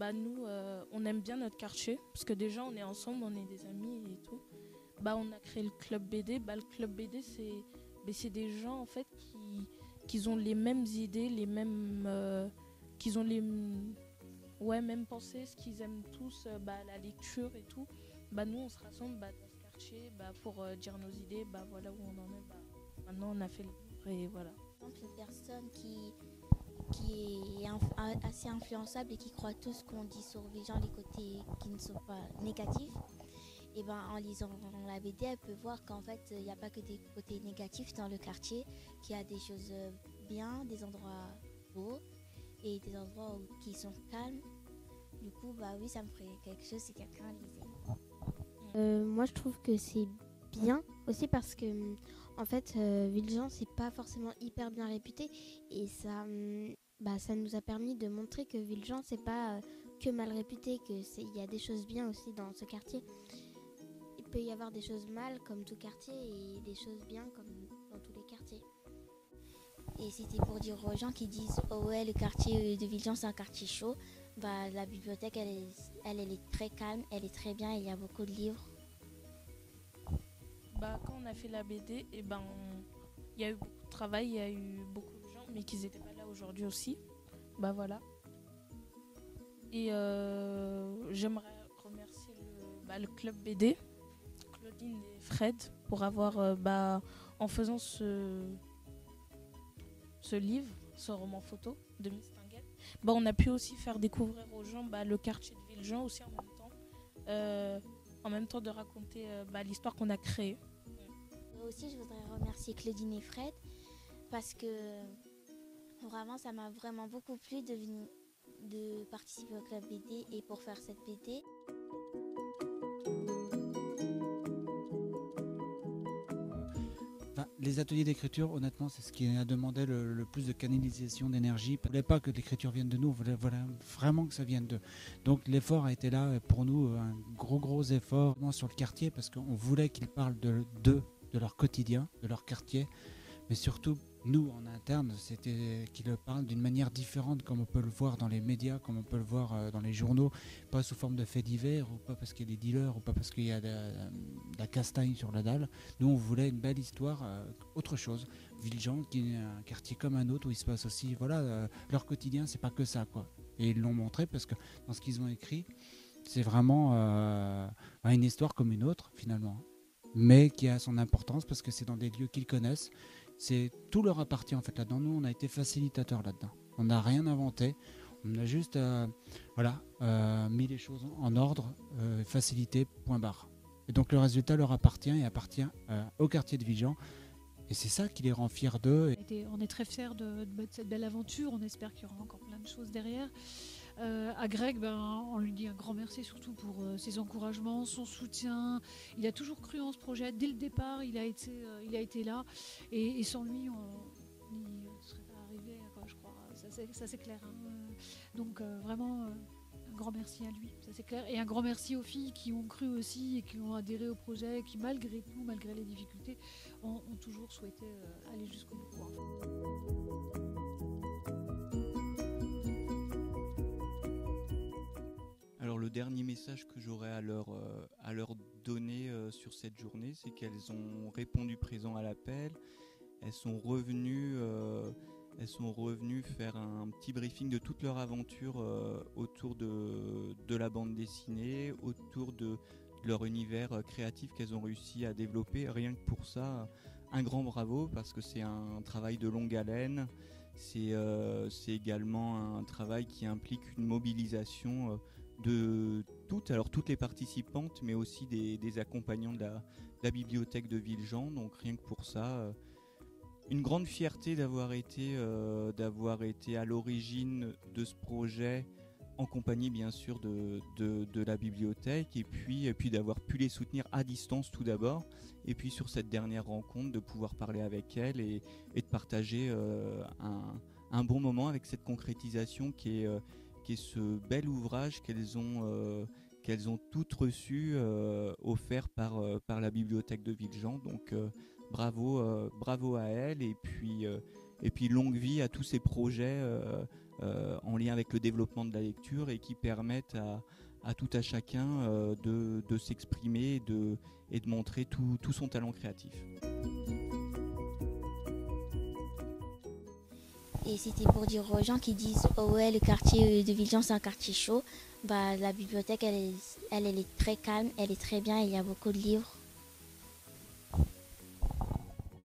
Bah, nous, euh, on aime bien notre quartier, parce que déjà, on est ensemble, on est des amis et tout. Bah, on a créé le club BD. Bah, le club BD, c'est des gens en fait qui, ont les mêmes idées, les mêmes, euh, ont les mêmes pensées, ce qu'ils aiment tous, euh, bah, la lecture et tout. Bah, nous, on se rassemble bah, dans ce quartier bah, pour dire nos idées. Bah, voilà où on en est. Bah, maintenant, on a fait le et voilà. Qui est assez influençable et qui croit tout ce qu'on dit sur les gens, les côtés qui ne sont pas négatifs, et ben en lisant la BD, elle peut voir qu'en fait, il n'y a pas que des côtés négatifs dans le quartier, qu'il y a des choses euh, bien, des endroits beaux et des endroits qui sont calmes. Du coup, bah oui, ça me ferait quelque chose si quelqu'un lisait. Euh, moi, je trouve que c'est bien aussi parce que, en fait, euh, Villejean, c'est pas forcément hyper bien réputé et ça, hum, bah, ça nous a permis de montrer que Villejean, c'est pas euh, que mal réputé, que c'est, il y a des choses bien aussi dans ce quartier. Il peut y avoir des choses mal comme tout quartier et des choses bien comme dans tous les quartiers. Et c'était pour dire aux gens qui disent oh ouais le quartier de Villejean c'est un quartier chaud, bah la bibliothèque elle, elle est très calme, elle est très bien, il y a beaucoup de livres. Bah, quand on a fait la BD, et ben, il y a eu beaucoup de travail, il y a eu beaucoup de gens, mais qui n'étaient pas là aujourd'hui aussi. Bah voilà. Et euh, j'aimerais remercier le, bah, club BD, Claudine et Fred, pour avoir, euh, bah, en faisant ce, ce livre, ce roman photo de Miss Tinguette, bah, on a pu aussi faire découvrir aux gens bah, le quartier de Villejean aussi en même temps. Euh, en même temps de raconter euh, bah, l'histoire qu'on a créée. Et aussi je voudrais remercier Claudine et Fred parce que vraiment ça m'a vraiment beaucoup plu de, de participer au club BD et pour faire cette BD. Les ateliers d'écriture, honnêtement, c'est ce qui a demandé le, plus de canalisation d'énergie. On ne voulait pas que l'écriture vienne de nous, on voulait vraiment que ça vienne d'eux. Donc l'effort a été là euh, pour nous, euh, un gros gros effort sur le quartier, parce qu'on voulait qu'ils parlent de d'eux, de leur quotidien, de leur quartier, mais surtout nous en interne, c'était qu'ils parlent d'une manière différente, comme on peut le voir dans les médias, comme on peut le voir euh, dans les journaux, pas sous forme de faits divers, ou pas parce qu'il y a des dealers, ou pas parce qu'il y a de, de la castagne sur la dalle. Nous, on voulait une belle histoire, euh, autre chose. Villejean, qui est un quartier comme un autre où il se passe aussi, voilà, euh, leur quotidien, c'est pas que ça, quoi. Et ils l'ont montré parce que dans ce qu'ils ont écrit, c'est vraiment euh, une histoire comme une autre, finalement. Mais qui a son importance parce que c'est dans des lieux qu'ils connaissent. C'est tout leur appartient en fait là-dedans. Nous, on a été facilitateurs là-dedans. On n'a rien inventé. On a juste, euh, voilà, euh, mis les choses en ordre, euh, facilité, point barre. Et donc le résultat leur appartient et appartient au quartier de Vigan. Et c'est ça qui les rend fiers d'eux. On est très fiers de cette belle aventure. On espère qu'il y aura encore plein de choses derrière. Euh, à Greg, ben, on lui dit un grand merci surtout pour euh, ses encouragements, son soutien. Il a toujours cru en ce projet. Dès le départ, il a été, euh, il a été là. Et, sans lui, on n'y serait pas arrivé, je crois. Ça, c'est- clair. hein. Donc vraiment, un grand merci à lui, ça c'est clair. Et un grand merci aux filles qui ont cru aussi et qui ont adhéré au projet, qui malgré tout, malgré les difficultés, ont, toujours souhaité aller jusqu'au bout. Le dernier message que j'aurais à leur, euh, à leur donner euh, sur cette journée, c'est qu'elles ont répondu présent à l'appel, elles sont revenues, euh, elles sont revenues faire un petit briefing de toute leur aventure autour de, de la bande dessinée, autour de, de leur univers créatif qu'elles ont réussi à développer. Rien que pour ça, un grand bravo parce que c'est un travail de longue haleine. C'est également un travail qui implique une mobilisation de toutes, alors toutes les participantes, mais aussi des, des accompagnants de la, bibliothèque de Villejean. Donc rien que pour ça, euh, une grande fierté d'avoir été, euh, été à l'origine de ce projet, en compagnie bien sûr de, de, la bibliothèque, et puis, et puis d'avoir pu les soutenir à distance tout d'abord, et puis sur cette dernière rencontre de pouvoir parler avec elles et, de partager euh, un, un bon moment avec cette concrétisation qui est, ce bel ouvrage qu'elles ont, euh, qu'elles ont toutes reçu, euh, offert par, euh, par la bibliothèque de Villejean. Donc bravo, bravo à elles et puis, Et puis longue vie à tous ces projets en lien avec le développement de la lecture et qui permettent à, tout à chacun de, s'exprimer et de, et de montrer tout, tout son talent créatif. Et c'était pour dire aux gens qui disent Oh ouais, le quartier de Villegence c'est un quartier chaud. Bah, la bibliothèque, elle est très calme, elle est très bien, il y a beaucoup de livres.